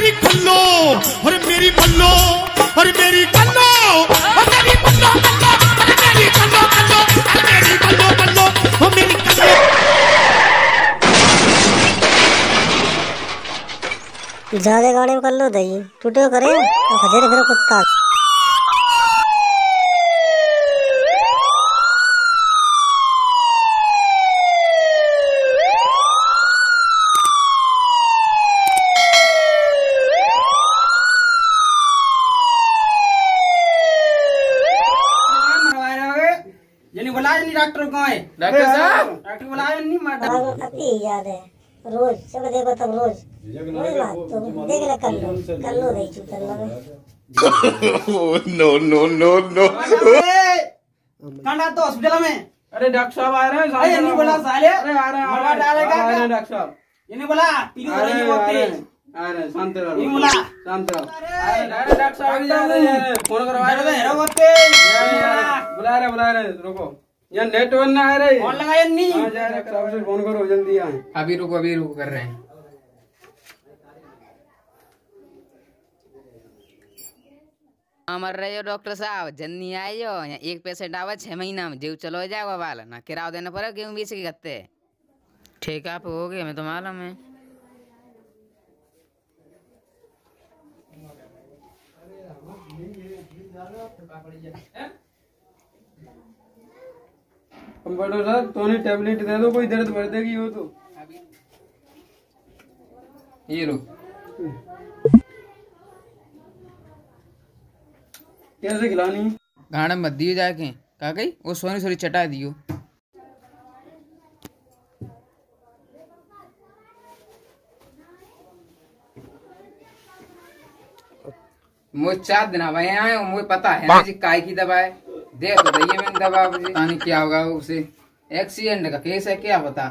मेरी कल्लो और मेरी बल्लो और मेरी कल्लो ज़्यादा गाड़ी में कर लो दही टूटे करे तो खजरे फिर कुत्ता। डॉक्टर को है डॉक्टर साहब डॉक्टर बुलाया नहीं मार अति याद है रोज जब देखो तब रोज रोज बात तो देख ले कर लो कर लो दही चुप कर लो no no no no Kanda तो हॉस्पिटल में अरे डॉक्टर साहब आ रहे हैं अरे नहीं बोला साले अरे आ रहे हैं, मरवा डालेगा आ रहे हैं क्या? डॉक्टर साहब ये नहीं बोला पीली हो रही रहे है बहुत तेज रहे शांत रहो शांत रहो अरे डॉक्टर साहब रहे हैं फ़ोन करवा रहे रहे बुला रहे बुला रहे रुको यहाँ नेट वन ना आ रही फ़ोन लगाया नहीं। हाँ जा रहे साहब से फ़ोन करो जल्दी आए। अभी रुको अभी रुको कर रहे हैं। हाँ, मर रहे हो डॉक्टर साहब। जन्नी आई हो यहाँ एक पेशेंट आवा छह महीना में जीव चलो जाएगा वाला ना किराया देना पड़ेगा गेहूँ बीच के गत्ते? ठीक है आप हो गए हमें तो मालूम है। कंप्यूटर साहब तो टेबलेट दे दो कोई दर्द भर देगी हो तो ये लो कैसे खिलानी? गाड़ा मत दियो जाके का गई वो सोनी सोनी चटा दियो मुझे चार दिन भाई आए हो, मुझे पता है ना जी काय की दवा है दे तो दैये मैंने पता नहीं क्या होगा उसे। एक्सीडेंट का केस है क्या पता?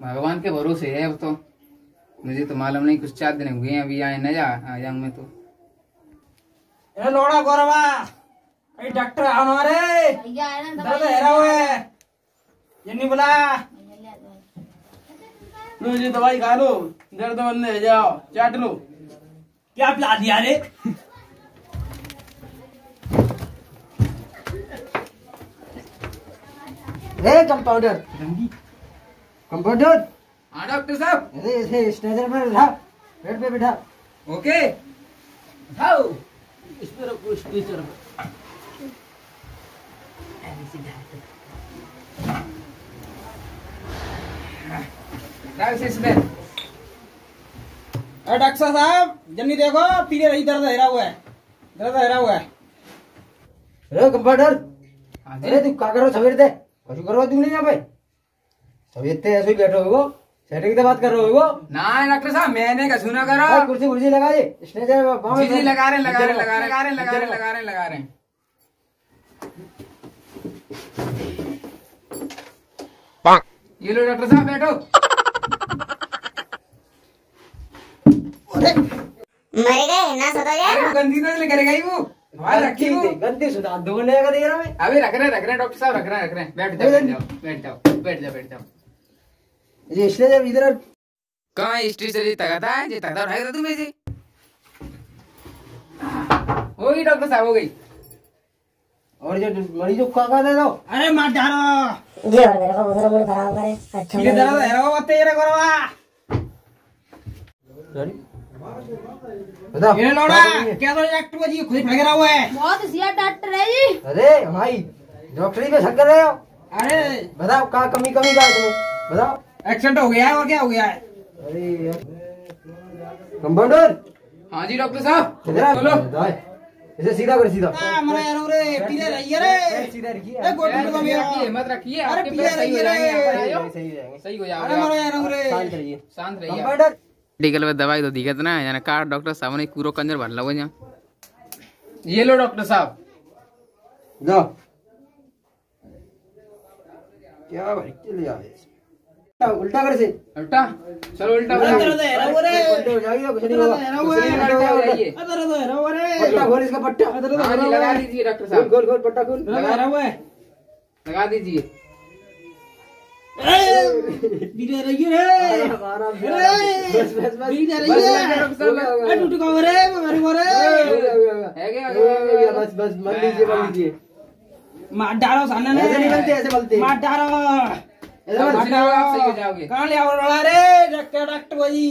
भगवान के भरोसे है अब तो। मुझे तो मालूम नहीं कुछ चार दिन हुए हैं अभी आए न जा आ जाऊँ मैं तो। ए लोड़ा गोरवा कहीं डॉक्टर आओ हमारे? दर्द है रहा है। ये नहीं बोला? लो जी दवाई खा लो। दर्द बंद है जाओ चाट लो। क्या पिला दिया रे? रे कंपाउंडर कंपाउंडर हाँ डॉक्टर साहब। अरे इसे स्टेजर पर बैठा बेड पे बैठा। ओके। उठाओ। इस पर रखो स्टेजर पर अरे डॉक्टर साहब जन्नी देखो पीले रही दर्द है रहा हुआ है। दर्द है रहा हुआ है। रे कंपाउंडर हाँ अरे तू क्या करो सवेरे दे। कुछ करो तू नहीं यहाँ पे सवेरे ते ऐसे ही बैठो हो सेटिंग से बात कर रहे हो ना डॉक्टर साहब मैंने का सुना करो। कुर्सी कुर्सी लगा दे। बाहर जी लगा रहे हैं, लगा रहे हैं, लगा रहे हैं, लगा रहे हैं, लगा रहे हैं, लगा रहे लगा रहे ये लो डॉक्टर साहब बैठो। मर गए ना सदा अरे वो गंदी नज़र करेगा ही वो। गंदी गंदी सुधा धोने का दे रहा मैं। अभी रख रहे रख रहे डॉक्टर साहब रख रहे रख रहे। बैठ जाओ बैठ जाओ बैठ जाओ बैठ जाओ बैठ जाओ। ये स्टेजर इधर कहाँ हिस्ट्री चली तका था ये उठाई था तुम्हें जी। हो गई डॉक्टर साहब हो गई और जो मरीज़ को खा दे दो। अरे मार डालो। ये और मेरे को दूसरा मूड खराब करे अच्छा पीले दर्द है रे गोरवा बताओ ये लोड़ा क्या तो डॉक्टर को जी खुद ही फड़क रहा हुआ है। बहुत सिया डॉक्टर है जी अरे हमारी डॉक्टरी पे शक कर रहे हो। अरे बताओ क्या कमी कमी का तुम्हें बताओ। एक्सीडेंट हो गया है और क्या हो गया है? अरे कंपाउंडर? हाँ जी डॉक्टर साहब। चलो इसे सीधा कर सीधा। आ, यार रे पीले रही रे। सीधा रखिए। गोटू को मेरा रखिए अरे सही हो जाएँगे। यहाँ पर रे। सही हो जाएँगे अरे मरा यार रे शांत रहिए। शांत रहिए। कंपाउंडर? मेडिकल में दवाई तो दिखत ना यानी कार डॉक्टर साहब ने पूरा कंजर भर लो यहाँ। ये लो डॉक्टर साहब। लो। क्या भाई चले जाओ उल्टा उल्टा कर से उल्टा? चलो उल्टा है रे उल्टे हो जाएगी कुछ नहीं होगा। है रे पट्टा खोल इसका पट्टा। लगा दीजिए डॉक्टर खोल साहब। खोल खोल पट्टा खोल। दर्द रहा हुआ है लगा दीजिए। रे आराम से अरे! आराम से। बस बस बस। बस, बस, बस, ए टूट को रे मेरे को रे है क्या? बस बस मत लीजिए मत लीजिए। मार डालो सामने ऐसे नहीं बनते ऐसे बनते मार डालो। ऐसे मार डालो, आप सही जाओगे। कहाँ ले आओ रे? डॉक्टर डॉक्टर भाई